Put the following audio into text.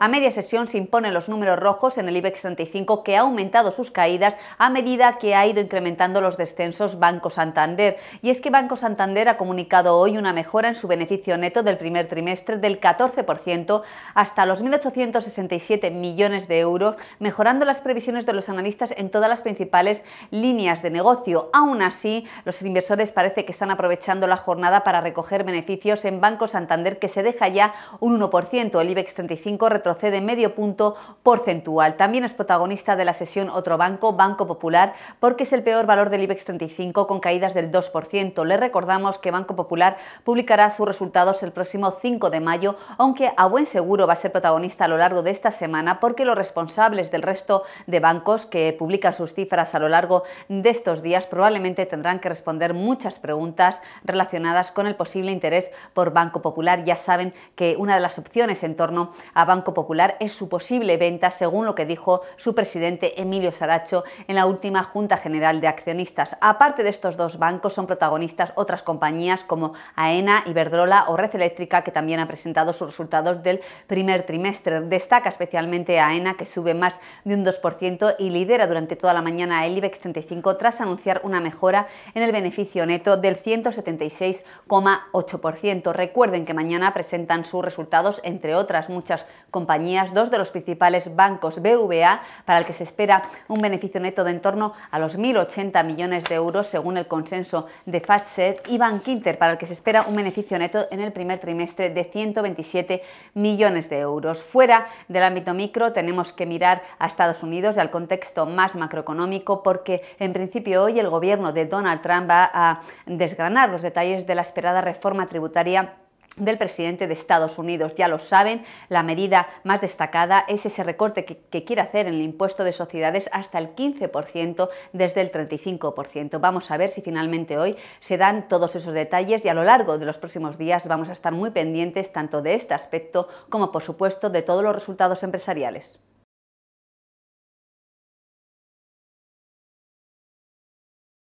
A media sesión se imponen los números rojos en el IBEX 35 que ha aumentado sus caídas a medida que ha ido incrementando los descensos Banco Santander. Y es que Banco Santander ha comunicado hoy una mejora en su beneficio neto del primer trimestre del 14% hasta los 1.867 millones de euros, mejorando las previsiones de los analistas en todas las principales líneas de negocio. Aún así, los inversores parece que están aprovechando la jornada para recoger beneficios en Banco Santander que se deja ya un 1%. El IBEX 35 retro de medio punto porcentual. También es protagonista de la sesión otro banco, Banco Popular, porque es el peor valor del IBEX 35 con caídas del 2%. Le recordamos que Banco Popular publicará sus resultados el próximo 5 de mayo, aunque a buen seguro va a ser protagonista a lo largo de esta semana porque los responsables del resto de bancos que publican sus cifras a lo largo de estos días probablemente tendrán que responder muchas preguntas relacionadas con el posible interés por Banco Popular. Ya saben que una de las opciones en torno a Banco Popular es su posible venta, según lo que dijo su presidente Emilio Saracho en la última Junta General de Accionistas. Aparte de estos dos bancos, son protagonistas otras compañías como AENA, Iberdrola o Red Eléctrica, que también han presentado sus resultados del primer trimestre. Destaca especialmente AENA, que sube más de un 2% y lidera durante toda la mañana el IBEX 35 tras anunciar una mejora en el beneficio neto del 176,8%. Recuerden que mañana presentan sus resultados, entre otras muchas compañías dos de los principales bancos BVA, para el que se espera un beneficio neto de en torno a los 1.080 millones de euros, según el consenso de FATSET, y Bankinter, para el que se espera un beneficio neto en el primer trimestre de 127 millones de euros. Fuera del ámbito micro, tenemos que mirar a Estados Unidos y al contexto más macroeconómico, porque en principio hoy el gobierno de Donald Trump va a desgranar los detalles de la esperada reforma tributaria del presidente de Estados Unidos. Ya lo saben, la medida más destacada es ese recorte que, quiere hacer en el impuesto de sociedades hasta el 15% desde el 35%. Vamos a ver si finalmente hoy se dan todos esos detalles y a lo largo de los próximos días vamos a estar muy pendientes tanto de este aspecto como por supuesto de todos los resultados empresariales.